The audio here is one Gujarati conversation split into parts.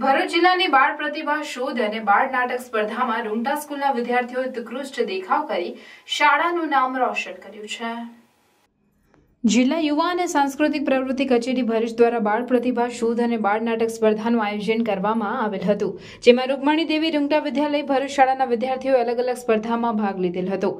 ભરૂચ જિલ્લાની બાળ પ્રતિભા શોધ અને બાળ નાટક સ્પર્ધામાં રૂમટા સ્કૂલના વિદ્યાર્થીઓએ ઉત્કૃષ્ટ દેખાવ કરી શાળાનું નામ રોશન કર્યું છે. જિલ્લા યુવા અને સાંસ્કૃતિક પ્રવૃત્તિ કચેરી ભરૂચ દ્વારા બાળ પ્રતિભા, શોધ અને બાળ નાટક સ્પર્ધાનું આયોજન કરવામાં આવેલ હતું, જેમાં રૂકમણી દેવી રૂંગટા વિદ્યાલય, ભરૂચ શાળાના વિદ્યાર્થીઓએ અલગ અલગ સ્પર્ધામાં ભાગ લીધેલ હતો.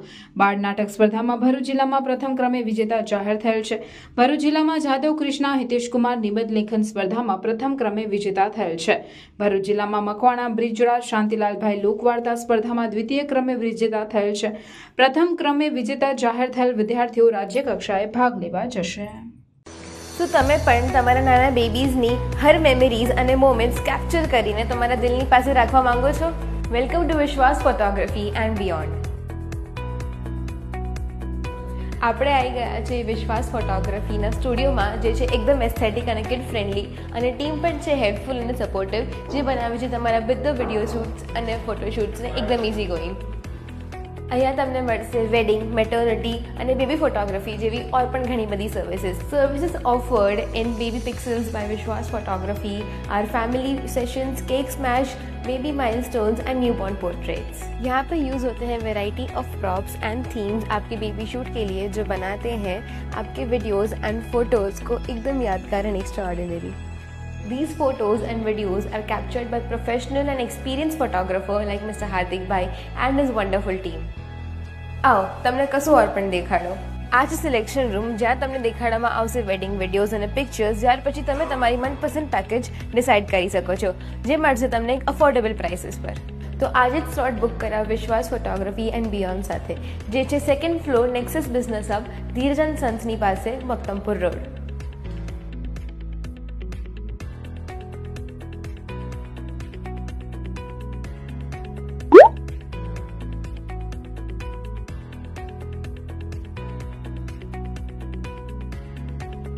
બાળ નાટક સ્પર્ધામાં ભરૂચ જિલ્લામાં પ્રથમ ક્રમે વિજેતા જાહેર થયેલ છે. ભરૂચ જિલ્લામાં જાદવ, કૃષ્ણા, હિતેશકુમાર, નિબંધ લેખન સ્પર્ધામાં પ્રથમ ક્રમે વિજેતા થયેલ છે. ભરૂચ જિલ્લામાં મકવાણા બ્રિજરાજ શાંતિલાલભાઈ લોકવાર્તા સ્પર્ધામાં દ્વિતીય ક્રમે વિજેતા થયેલ છે. પ્રથમ ક્રમે વિજેતા જાહેર થયેલ વિદ્યાર્થીઓ રાજ્ય કક્ષાએ ભાગ લેવા જશે. તો તમે પણ તમારા નાના બેબીઝની હર મેમરીઝ અને મોમેન્ટ્સ કેપ્ચર કરીને તમારા દિલની પાસે રાખવા માંગો છો? Welcome to Vishwas photography and beyond આપણે આવી ગયા છે વિશ્વાસ ફોટોગ્રાફીના સ્ટુડિયોમાં જે છે એકદમ એસ્થેટિક અને કિડ ફ્રેન્ડલી અને ટીમ પણ છે હેલ્પફુલ અને સપોર્ટિવ જે બનાવે છે તમારા બધા વીડિયો શૂટ્સ અને ફોટોશૂટ્સને એકદમ ઇઝી ગોઈંગ અહીંયા તમને મળશે વેડિંગ મેટર્નિટી અને બેબી ફોટોગ્રાફી જેવી ઓર પણ ઘણી બધી services services offered in baby pixels by Vishwas photography are family sessions cake smash baby milestones and newborn portraits यहाँ पर यूज़ होते हैं variety of props and themes आपके बेबी शूट के लिए जो बनाते हैं आपके वीडियोस एंड फोटोज़ को एकदम यादगार and extraordinary These photos and videos are captured by professional and experienced photographer like Mr. Hardik Bhai and his wonderful team. આવો, તમને કશું ઓર પણ દેખાડો. આ છે સિલેક્શન રૂમ જ્યાં તમને દેખાડવામાં આવશે વેડિંગ વિડીયોઝ અને પિક્ચર્સ જ્યાર પછી તમે તમારી મનપસંદ પેકેજ ડિસાઇડ કરી શકો છો, જે મળશે તમને એક અફોર્ડેબલ પ્રાઇસીસ પર. તો આજે જ સ્લોટ બુક કરાવ વિશ્વાસ ફોટોગ્રાફી એન્ડ બિયોન્ડ સાથે, જે છે second floor Nexus business hub ધીરજન સન્સની પાસે મક્તમપુર રોડ